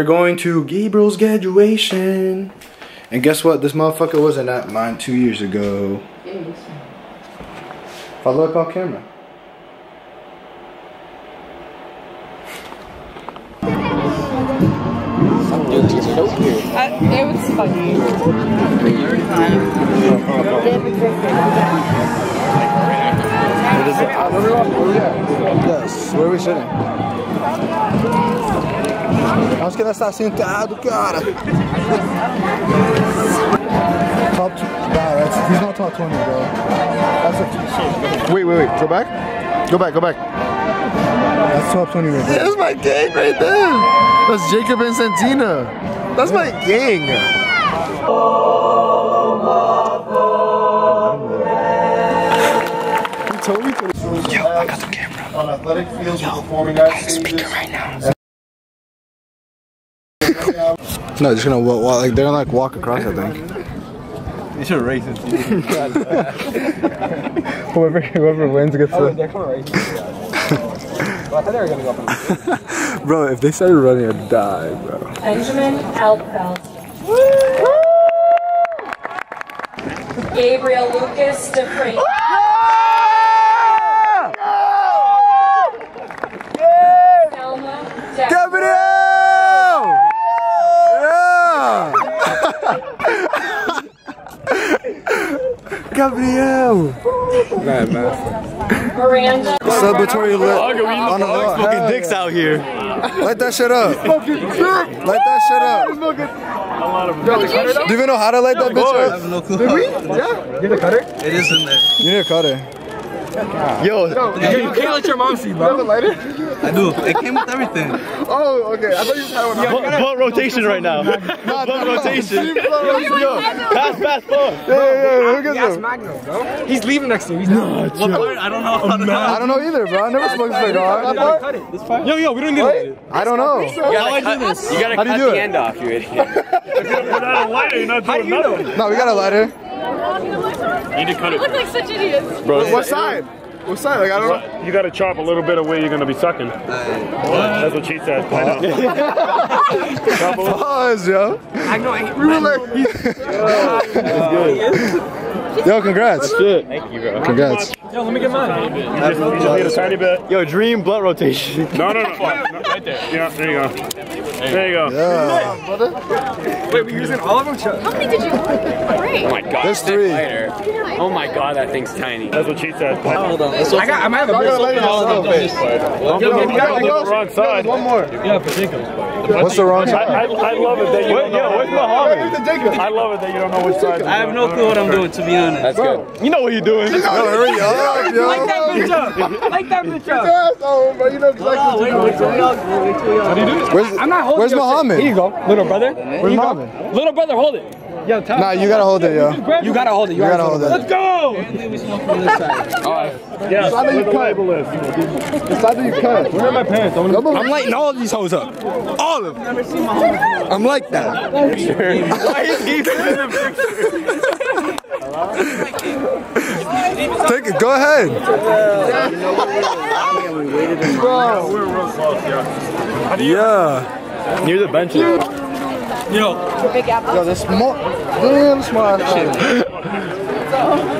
we're going to Gabriel's graduation. And guess what? This motherfucker wasn't at mine two years ago. If I look on camera. Uh, it was funny. Yes, where are we sitting? Onde que nós está sentado, cara? top. Nah, that's, he's not top 20, bro. That's a, wait, wait, wait. Go back? Go back, go back. That's top 20 right there. That's my gang right there. That's Jacob and Santina. That's my gang. He told me to. Yo, I got the camera. On athletic fields Yo, speaker right now. No, just gonna walk, walk, like they're gonna like walk across. I think. You should race whoever whoever wins gets Oh, the. they're gonna race it. Well, I thought they were gonna go up bro, if they started running, I'd die, bro. Benjamin Alpfeld. Gabriel Lucas DeFree. Yeah! Gabriel! Miranda. Celebratory lit on the lawn. Smoking dicks out here. Light that shit up. Light that shit up. Do you even know how to light that bitch up? no clue. Did we? Yeah. Get a cutter? It is in there. You need a cutter. Yo, you can't let your mom see, bro. You have a lighter? I do. It came with everything. Oh, okay. I thought you had one. Blunt, blunt rotation right now. blunt rotation. Yo, Pass, pass, blunt. yeah, yeah, look at this. Magnum, bro. He's leaving next to you. He's not. What part? I don't know how to I don't know either, bro. I never smoked a cigar. cut it. This part? Yo, yo, we don't need it. I don't know. How I do this? You gotta How do you cut the end off, you idiot. Without a lighter, you're not doing nothing. No, we got a lighter. You need to cut it. Look like such idiots. Bro, What side? What side? Like, I don't know. You gotta chop a little bit of where you're gonna be sucking. That's what she said. I know. Chop a little- Pause, yo. I know. I We were like, yo, congrats. Thank you, bro. Congrats. Yo, let me get mine. You just, you just need a tiny bit. Yo, dream blunt rotation. No, no, no. no, Right there. Yeah, there you go. There you go. Yeah. Wait, we're using all of them? Chuck? How many did you? Great. Oh my god. There's that three. Oh my god, that thing's tiny. That's what she said. Hold on. I got. I might have a big Don't Yo, go you gotta on go. the wrong side. One more. Yeah, particular. What's the wrong I, side? I, I love it that you don't know. Yo, where's Muhammad? I love it that you don't know which side. I have no clue what I'm doing, to be honest. That's good. You know what you're doing. Yo, hurry up, yo. Light that bitch up! Light that bitch up! Asshole, bro. You know exactly what you're doing. wait till y'all go. Wait till How do you do this? Where's, I'm not holding where's your shit. Muhammad? Here you go, little brother. Where's Muhammad? Little brother, hold it. Yo, tell Nah, you gotta hold it, yo. You gotta hold it. You gotta hold it. Let's go. Yes, How do you where the cut? label is. The side that you cut. Where are my parents? I'm, I'm lighting all of these hoes up. All of them. I'm like that. Why is he in the Take it. Go ahead. We're real close, yeah. Yeah. Near the benches. Yo, Yo, this small, damn small.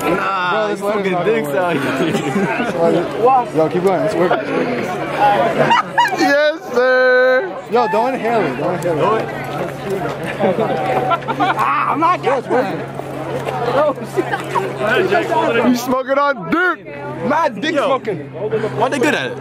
Nah, he's fucking dicks out here. Yo, keep going. It's working. It's working. yes, sir. Yo, don't inhale it. Don't inhale it. Ah, I'm not It's working. You smoking on dick? mad dick smoking. Why they good at it?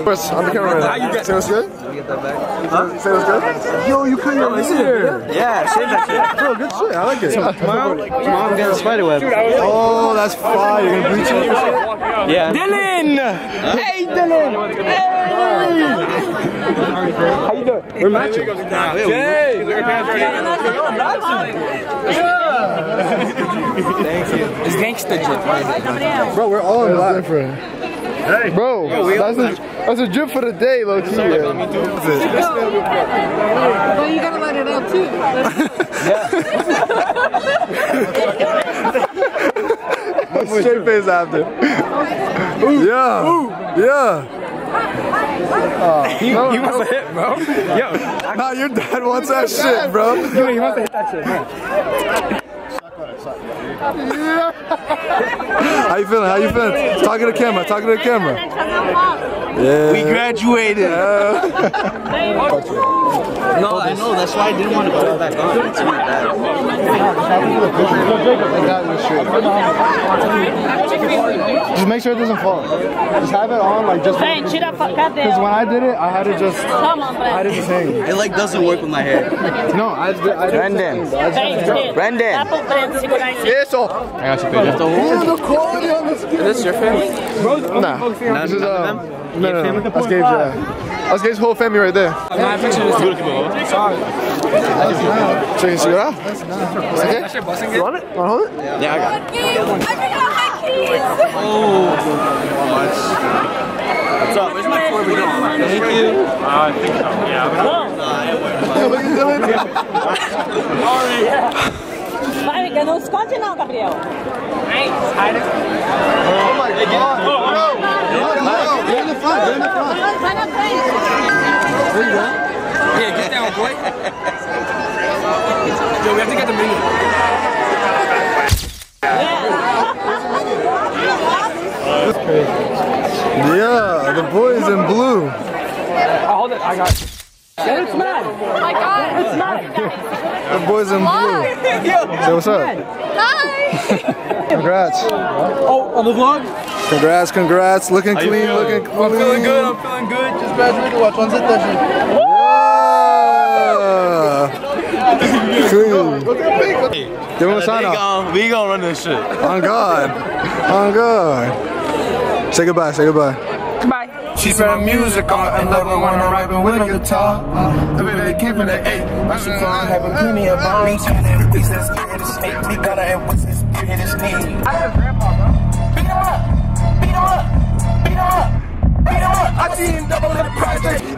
Ah! Chris, on the camera. How you get? Say what's good. Huh? Say what's good. Yo, you cut your ear. yeah, save that shit. Bro, good shit. I like it. Tomorrow, tomorrow I'm getting a spider web. Oh, that's fire. You're gonna bleach it. Yeah. Dylan! Hey, Dylan! Hey! How you doing? We're matching. Hey! It's gangsta shit. Bro, we're all in black. Different. Hey. Bro, that's a, that's a drip for the day, low key. But you gotta let it out too. yeah. Straight face after. Yeah. Yeah. He, he wants to hit, bro. Yo, Nah, your dad wants that shit, bro. yo, he wants to hit that shit, man. How you feeling? How you feeling? Talking to the camera. Talking to the camera. Yeah. We graduated. no, I know. That's why I didn't want to put it back on. It's really bad. Just make sure it doesn't fall. Just have it on like just Hey, tira pra because when I did it, I had it just Come on, I had Brad. it just hang. It like doesn't work with my hair. No, I just I did Brendan. Vem, tira. Brendan. Dá pro Breno segurar em cima. Isso. Is this your family? Nah. This is um. No, no, no. That's Gabe's. Yeah. That's Gabe's whole family right there. My picture is beautiful. Sorry. So you can see it out. Okay. You want it? Want to hold it? Yeah, I got it. What's up? Where's my Corby going? Thank you. Uh, I think so. Yeah. Yeah, look at Dylan. Vai, Mica, não esconde não, Gabriel. Oh my god. Oh, oh, no, no, oh. Get in the front. Get in the front. Vai na frente. There you go. Yeah, get down, boy. Yo, we have to get the menu. Yeah, the boys in blue. I'll hold it. I got it. it's mad Oh my God. It's mad. The boys in blue. Yo, Say what's up. Hi. Congrats. Oh, on the vlog? Congrats, congrats. Looking clean, looking clean. I'm feeling good. I'm feeling good. Just graduated. Watch one sit Yeah. Clean. Give him a sign off. We gonna run this shit. On God. On God. Say goodbye, say goodbye. Bye. She said music on and love her when I'm rapping with a guitar. The baby came from the eight. I should fly, having plenty of bones. And we said spirit is snake. We got her and what's his spirit is need. I said grandpa, bro. Beat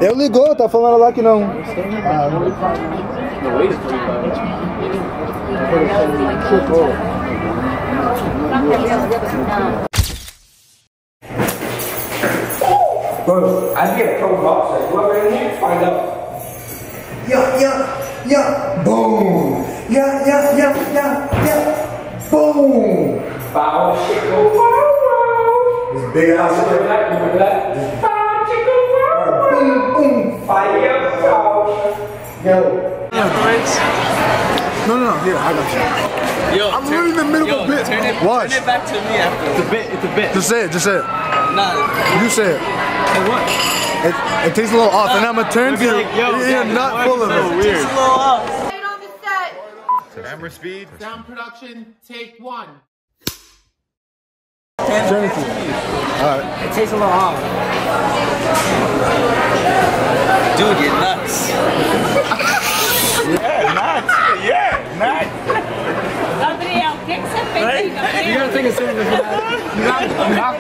Eu ligou, tá falando lá que não. Bro, I get a pro boxer. Whoever in here, find out. Yeah, yeah, yeah. Boom. Yeah, yeah, yeah, yeah, yeah. Boom. Bow, shit, go, wow, wow. This big ass. Remember that? Remember that? Boom. Fire, bow. Yo. No, no, no. Here, I got you. Yo, I'm literally in the middle of a bit. Turn it, Watch. turn it back to me after. It's a bit. It's a bit. Just say it, just say it. Nah. You say it. what? It, it takes a little off, and I'm gonna turn to Be you. like, yo, You're Dad, not this full of works so it. weird. Right on the set. Camera speed. Sound production, take one. Turn to you. All right. It takes a little off. Dude, you're nuts. Gabriel, o que, que você fez aí, You Gabriel? gotta take a certain You have, you to.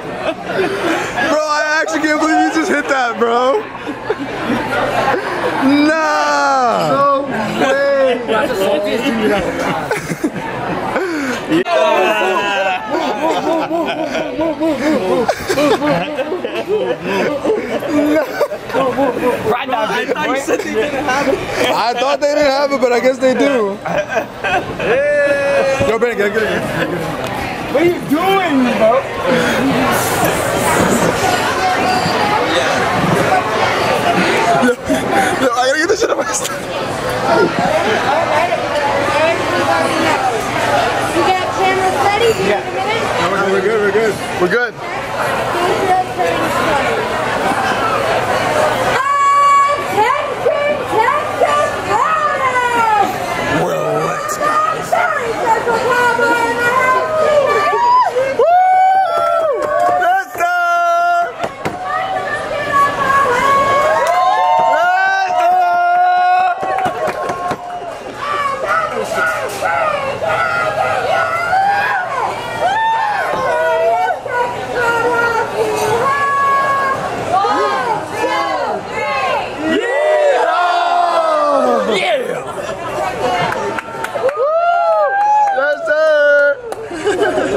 Bro, I actually can't believe you just hit that, bro. Nah. No way. That's You have to salt this dude out. Right now, big boy. You said they didn't have it. I thought they didn't have it, but I guess they do. Yo, Brandon, get it, get it. What are you doing, bro? Yo, I gotta get this shit out of my stomach. You got cameras ready? Do you need a minute? We're good, we're good. We're good.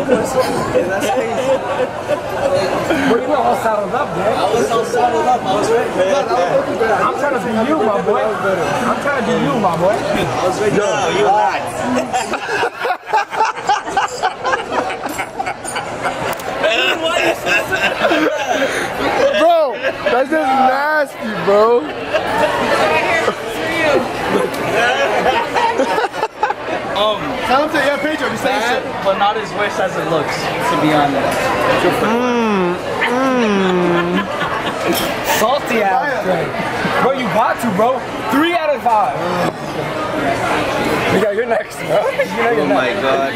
That's crazy. well, you were all saddled up, man. I was all saddled up. I was ready. Man. Look, I'm trying to be you, my boy. I'm trying to be you, my boy. I was ready. No, you were not. bro, that's just nasty, bro. um, Tell him to yeah, Pedro, the same shit. but not as worse as it looks, to be honest. Mmm, Salty ass. Bro, you got to, bro. Three out of five. You got, you're next, bro. You know you're Oh my next. god.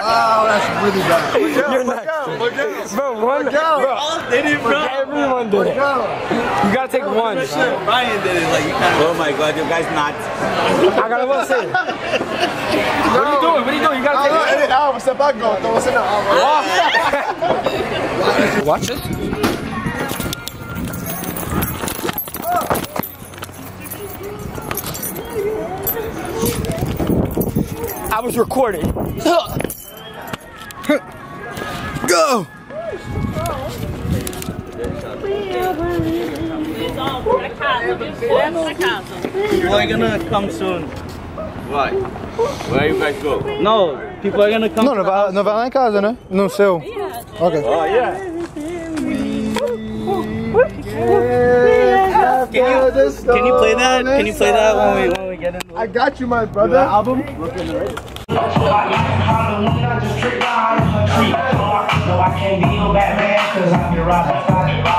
Oh, that's really bad. You're next. Bro, one. Bro, They didn't know. everyone did it. You gotta take one. Ryan did it like you kind of. Oh my god, you guys not. I gotta want to say. What are you doing? What are you doing? You gotta take ele- ah, você pagou, então você não. it. Watch this. I was recording. Go! Pra casa, direto pra casa. People are gonna come soon. What? Where you guys go? No, people are gonna come. Não, não vai, não vai lá em casa, né? No uh, seu. Ok. Oh yeah. Can you, can you play that? Can you play that when we when we get into I got you, my brother. album? No, I can't be no Batman, cause I'm your Robin.